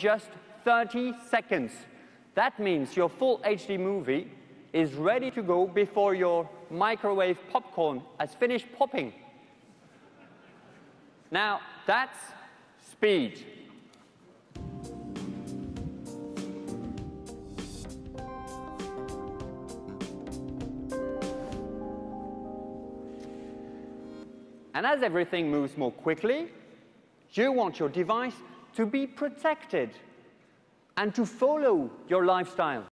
just 30 seconds. That means your full HD movie is ready to go before your microwave popcorn has finished popping. Now, that's speed. And as everything moves more quickly, you want your device to be protected and to follow your lifestyle.